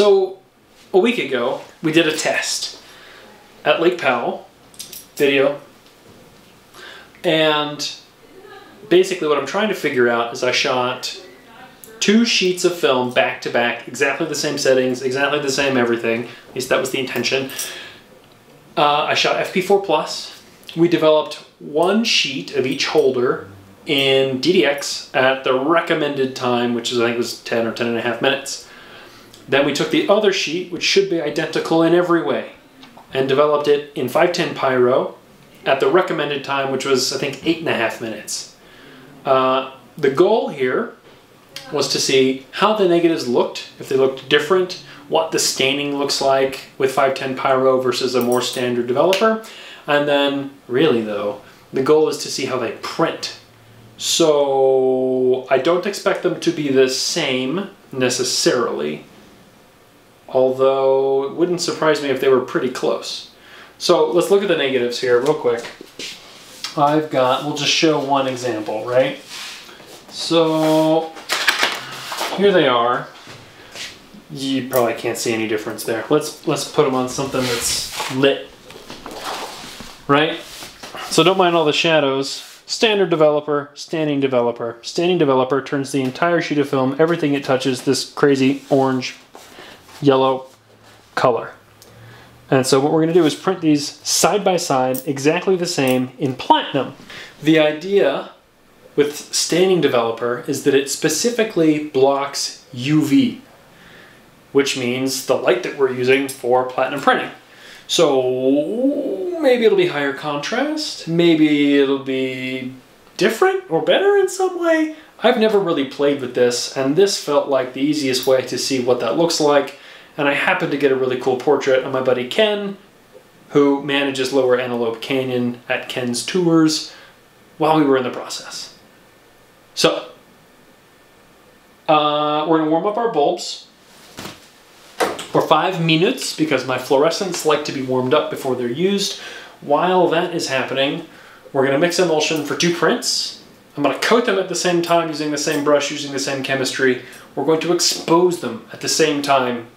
so, a week ago, we did a test at Lake Powell, video, and basically what I'm trying to figure out is I shot two sheets of film back to back, exactly the same settings, exactly the same everything. At least that was the intention. Uh, I shot FP4 Plus. We developed one sheet of each holder in DDX at the recommended time, which is I think was 10 or 10 and a half minutes. Then we took the other sheet, which should be identical in every way, and developed it in 510 Pyro at the recommended time, which was I think eight and a half minutes. Uh, the goal here was to see how the negatives looked, if they looked different, what the staining looks like with 510 Pyro versus a more standard developer, and then really though, the goal is to see how they print. So I don't expect them to be the same necessarily, although it wouldn't surprise me if they were pretty close. So let's look at the negatives here real quick. I've got, we'll just show one example, right? So here they are. You probably can't see any difference there. Let's let's put them on something that's lit. Right? So don't mind all the shadows. Standard developer, staining developer. Staining developer turns the entire sheet of film, everything it touches, this crazy orange, yellow color. And so what we're going to do is print these side by side, exactly the same, in platinum. The idea with staining developer is that it specifically blocks UV, which means the light that we're using for platinum printing. So maybe it'll be higher contrast, maybe it'll be different or better in some way. I've never really played with this, and this felt like the easiest way to see what that looks like. And I happened to get a really cool portrait of my buddy Ken, who manages Lower Antelope Canyon at Ken's Tours while we were in the process. So, uh, we're gonna warm up our bulbs for five minutes because my fluorescents like to be warmed up before they're used. While that is happening, we're gonna mix emulsion for two prints. I'm gonna coat them at the same time using the same brush, using the same chemistry. We're going to expose them at the same time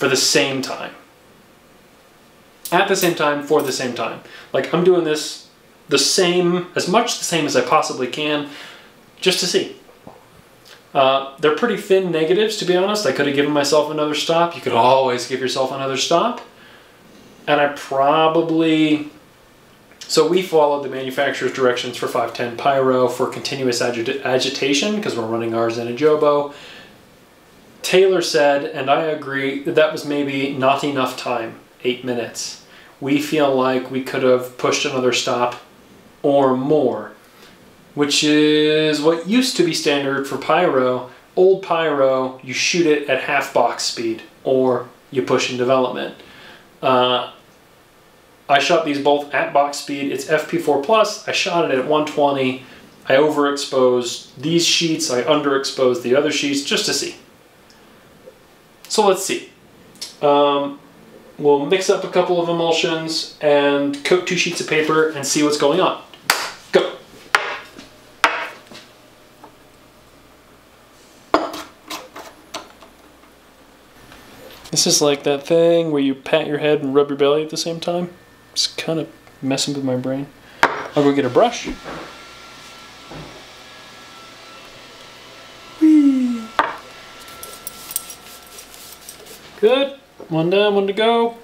for the same time. At the same time, for the same time. Like I'm doing this the same, as much the same as I possibly can, just to see. Uh, they're pretty thin negatives, to be honest. I could have given myself another stop. You could always give yourself another stop. And I probably... So we followed the manufacturer's directions for 510 Pyro for continuous agi agitation, because we're running ours in a Jobo. Taylor said, and I agree, that that was maybe not enough time, eight minutes. We feel like we could have pushed another stop or more, which is what used to be standard for Pyro. Old Pyro, you shoot it at half box speed, or you push in development. Uh, I shot these both at box speed. It's FP4 Plus. I shot it at 120. I overexposed these sheets. I underexposed the other sheets just to see. So let's see. Um, we'll mix up a couple of emulsions and coat two sheets of paper and see what's going on. Go. This is like that thing where you pat your head and rub your belly at the same time. It's kind of messing with my brain. I'll go get a brush. Good. One down, one to go.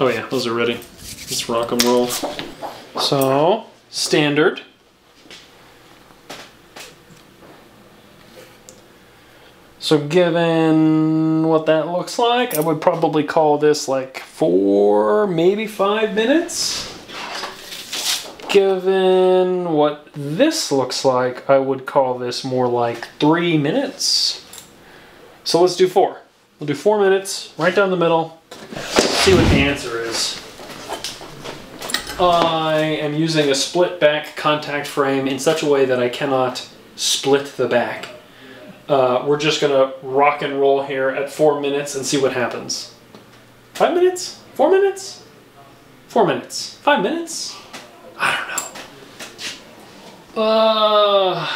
Oh yeah, those are ready. Let's rock and roll. So, standard. So given what that looks like, I would probably call this like four, maybe five minutes. Given what this looks like, I would call this more like three minutes. So let's do four. We'll do four minutes, right down the middle. See what the answer is. I am using a split back contact frame in such a way that I cannot split the back. Uh, we're just gonna rock and roll here at four minutes and see what happens. Five minutes? Four minutes? Four minutes. Five minutes? I don't know. Uh,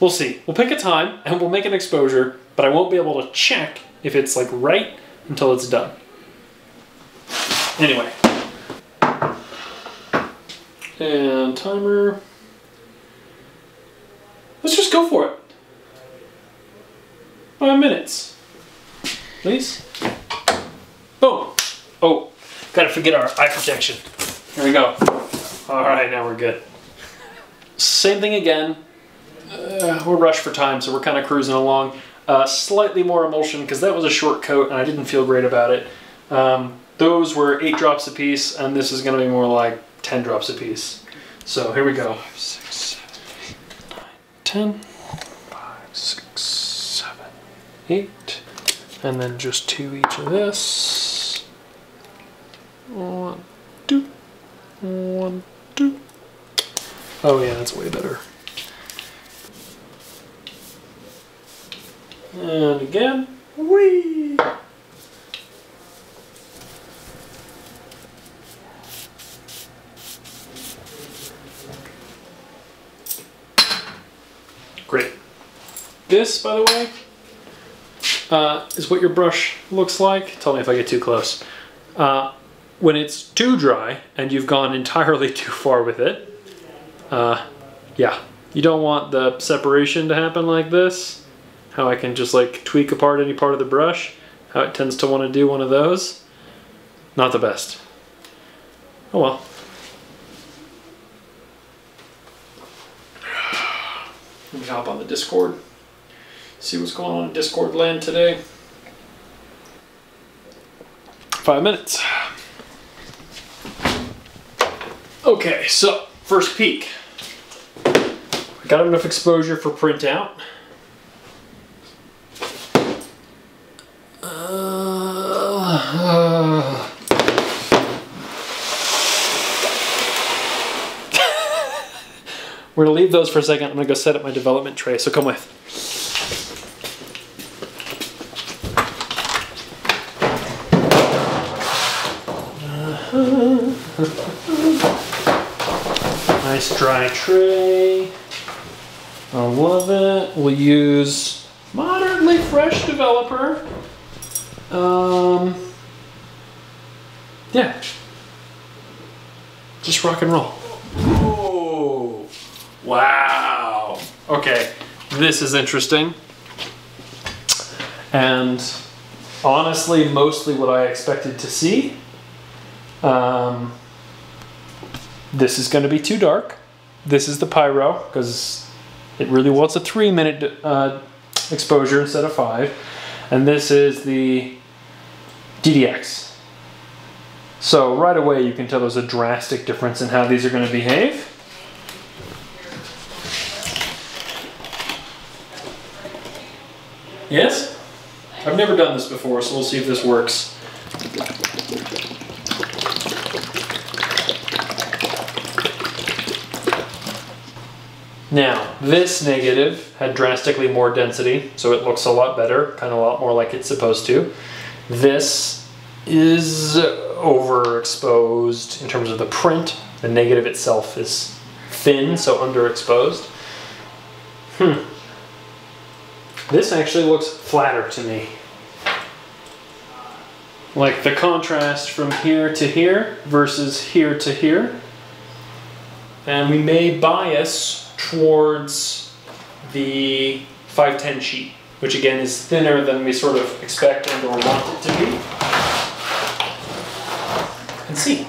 we'll see. We'll pick a time and we'll make an exposure, but I won't be able to check if it's like right until it's done. Anyway. And timer. Let's just go for it. Five minutes. Please. Boom. Oh, gotta forget our eye protection. Here we go. All right, now we're good. Same thing again. Uh, we're rushed for time, so we're kind of cruising along. Uh, slightly more emulsion because that was a short coat and I didn't feel great about it. Um, those were eight drops a piece, and this is going to be more like 10 drops a piece. So here we go. Five, six, seven, eight, nine, 10. Five, six, seven, eight. And then just two each of this. One, two, one, two. Oh yeah, that's way better. And again, whee! Great. This, by the way, uh, is what your brush looks like. Tell me if I get too close. Uh, when it's too dry and you've gone entirely too far with it, uh, yeah, you don't want the separation to happen like this. How I can just like tweak apart any part of the brush. How it tends to want to do one of those. Not the best. Oh well. Let me hop on the Discord. See what's going on in Discord land today. Five minutes. Okay, so first peek. I got enough exposure for printout. Uh, We're gonna leave those for a second. I'm gonna go set up my development tray, so come with. Nice dry tray. I love it. We'll use moderately fresh developer. Um, yeah. Just rock and roll. Oh, wow. Okay, this is interesting. And honestly, mostly what I expected to see. Um, this is going to be too dark. This is the pyro because it really wants a three minute uh, exposure instead of five. And this is the DDX. So right away you can tell there's a drastic difference in how these are going to behave. Yes? I've never done this before, so we'll see if this works. Now, this negative had drastically more density, so it looks a lot better, kind of a lot more like it's supposed to. This is overexposed in terms of the print. The negative itself is thin, so underexposed. Hmm. This actually looks flatter to me. Like the contrast from here to here versus here to here. And we may bias towards the 510 sheet, which again is thinner than we sort of expect and or want it to be. And see.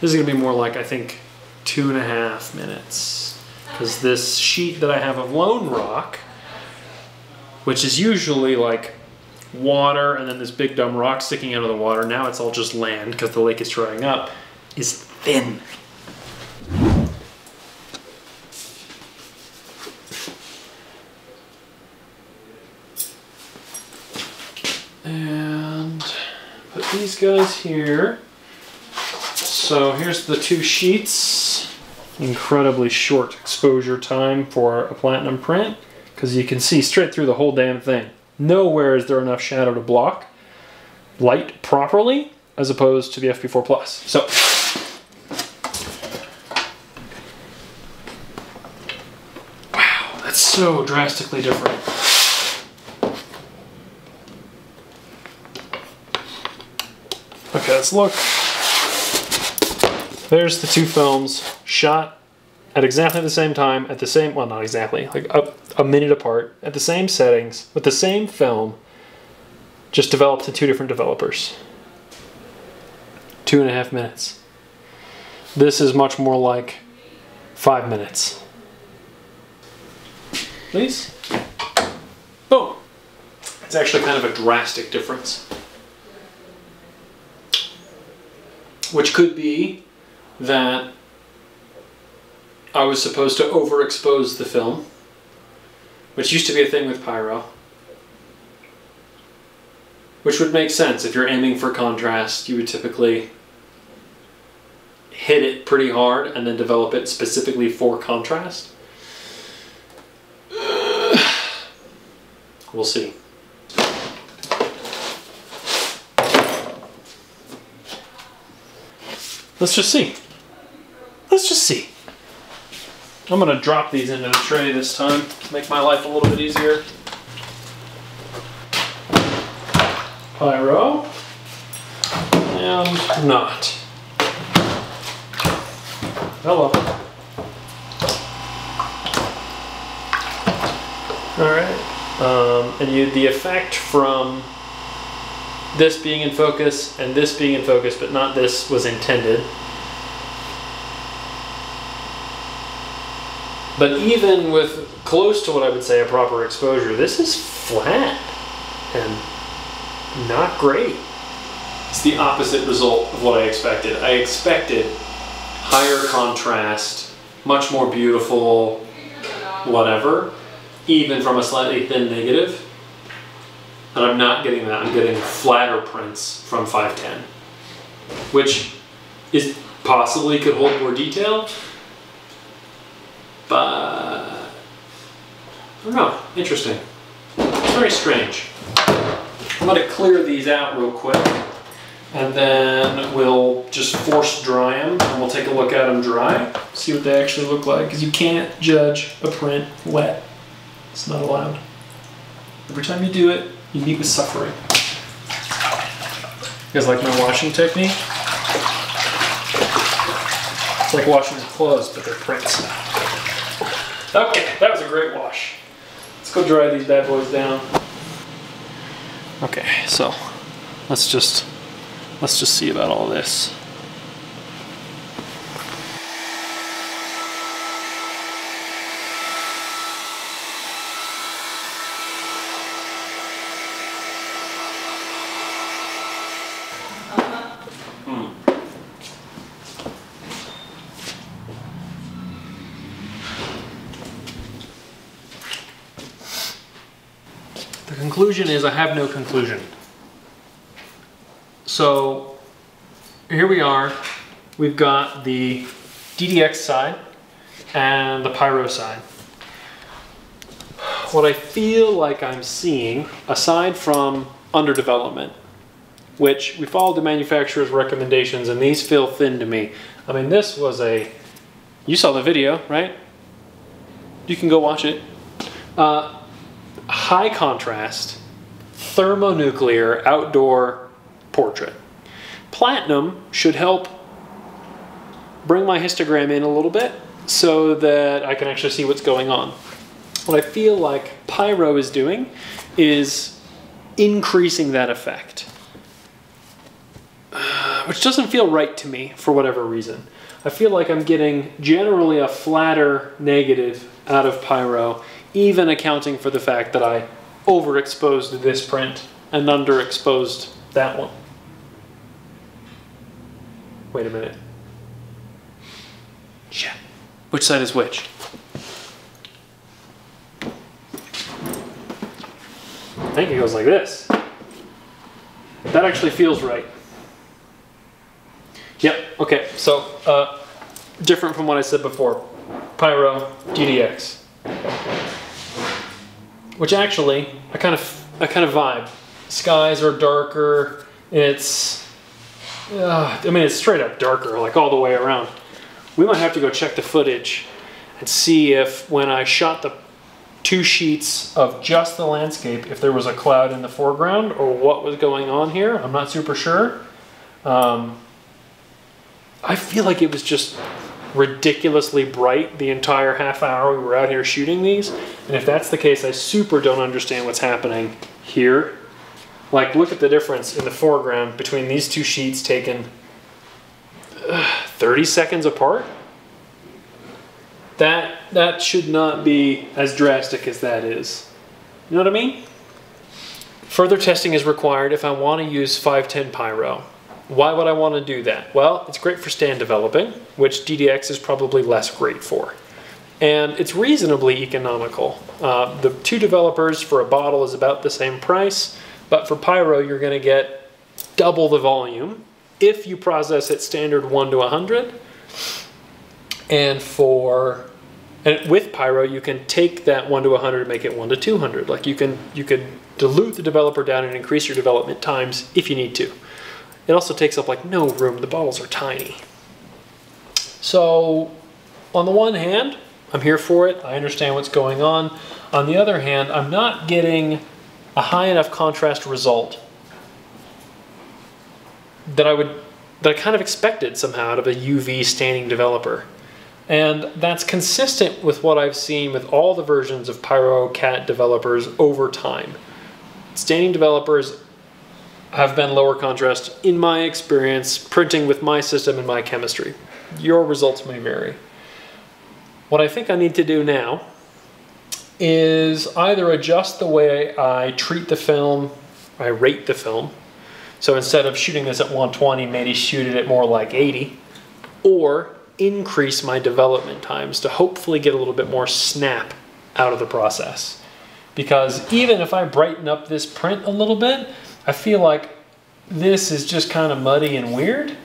This is gonna be more like, I think, two and a half minutes. Because this sheet that I have of Lone Rock, which is usually like water and then this big dumb rock sticking out of the water, now it's all just land because the lake is drying up, is thin. And put these guys here. So here's the two sheets. Incredibly short exposure time for a platinum print because you can see straight through the whole damn thing. Nowhere is there enough shadow to block. light properly as opposed to the FP4 Plus. So Wow, that's so drastically different. Okay, let's look. There's the two films shot at exactly the same time, at the same, well, not exactly, like a, a minute apart, at the same settings, with the same film, just developed to two different developers. Two and a half minutes. This is much more like five minutes. Please? Oh! It's actually kind of a drastic difference. Which could be that I was supposed to overexpose the film, which used to be a thing with Pyro. Which would make sense. If you're aiming for contrast, you would typically hit it pretty hard and then develop it specifically for contrast. We'll see. Let's just see. Let's just see. I'm gonna drop these into the tray this time, make my life a little bit easier. Pyro. And not. Hello. Alright. Um, and you the effect from this being in focus and this being in focus, but not this was intended. But even with close to what I would say a proper exposure, this is flat and not great. It's the opposite result of what I expected. I expected higher contrast, much more beautiful, whatever, even from a slightly thin negative. And I'm not getting that. I'm getting flatter prints from 510, which is possibly could hold more detail, but I don't know. Interesting. It's very strange. I'm going to clear these out real quick and then we'll just force dry them and we'll take a look at them dry, see what they actually look like because you can't judge a print wet. It's not allowed. Every time you do it, you meet with suffering. You guys like my washing technique? It's like washing clothes, but they're prints. Okay, that was a great wash. Let's go dry these bad boys down. Okay, so let's just let's just see about all this. The conclusion is I have no conclusion. So here we are. We've got the DDX side and the Pyro side. What I feel like I'm seeing, aside from underdevelopment, which we followed the manufacturer's recommendations and these feel thin to me. I mean, this was a, you saw the video, right? You can go watch it. Uh, high contrast, thermonuclear outdoor portrait. Platinum should help bring my histogram in a little bit so that I can actually see what's going on. What I feel like Pyro is doing is increasing that effect, which doesn't feel right to me for whatever reason. I feel like I'm getting generally a flatter negative out of Pyro even accounting for the fact that I overexposed this print and underexposed that one. Wait a minute. Shit. Which side is which? I think it goes like this. That actually feels right. Yep, okay, so uh, different from what I said before. Pyro, DDX which actually I kind of I kind of vibe. Skies are darker, It's, uh, I mean, it's straight up darker, like all the way around. We might have to go check the footage and see if when I shot the two sheets of just the landscape, if there was a cloud in the foreground or what was going on here. I'm not super sure. Um, I feel like it was just ridiculously bright the entire half hour we were out here shooting these. And if that's the case, I super don't understand what's happening here. Like, look at the difference in the foreground between these two sheets taken uh, 30 seconds apart. That that should not be as drastic as that is. You know what I mean? Further testing is required if I want to use 510 Pyro. Why would I want to do that? Well, it's great for stand developing, which DDX is probably less great for. And it's reasonably economical. Uh, the two developers for a bottle is about the same price, but for Pyro, you're going to get double the volume if you process it standard 1 to 100. And for and with Pyro, you can take that 1 to 100 and make it 1 to 200. Like you can you can dilute the developer down and increase your development times if you need to. It also takes up like no room. The bottles are tiny. So on the one hand, I'm here for it. I understand what's going on. On the other hand, I'm not getting a high enough contrast result that I would that I kind of expected somehow out of a UV staining developer. And that's consistent with what I've seen with all the versions of PyroCat developers over time. Staining developers have been lower contrast in my experience, printing with my system and my chemistry. Your results may vary. What I think I need to do now is either adjust the way I treat the film, I rate the film. So instead of shooting this at 120, maybe shoot it at more like 80, or increase my development times to hopefully get a little bit more snap out of the process. Because even if I brighten up this print a little bit, I feel like this is just kind of muddy and weird,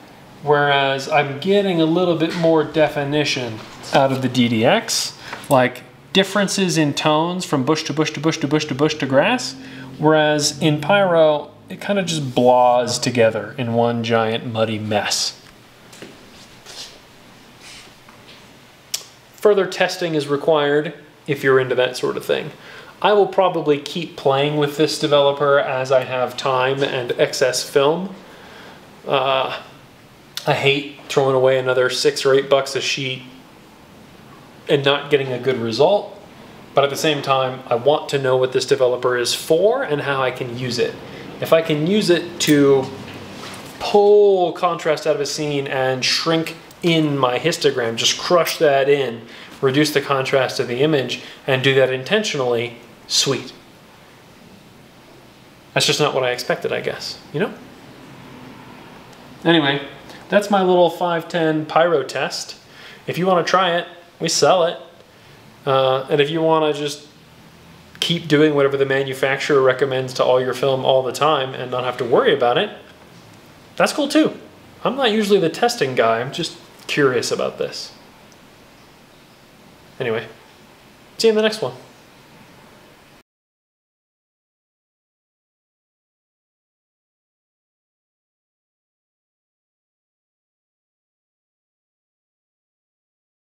whereas I'm getting a little bit more definition out of the DDX, like differences in tones from bush to bush to bush to bush to bush to grass, whereas in Pyro, it kind of just blaws together in one giant muddy mess. Further testing is required if you're into that sort of thing. I will probably keep playing with this developer as I have time and excess film. Uh, I hate throwing away another six or eight bucks a sheet and not getting a good result. But at the same time, I want to know what this developer is for and how I can use it. If I can use it to pull contrast out of a scene and shrink in my histogram, just crush that in, reduce the contrast of the image, and do that intentionally, sweet. That's just not what I expected, I guess, you know? Anyway, that's my little 510 pyro test. If you want to try it, we sell it. Uh, and if you want to just keep doing whatever the manufacturer recommends to all your film all the time and not have to worry about it, that's cool too. I'm not usually the testing guy, I'm just curious about this. Anyway, see you in the next one.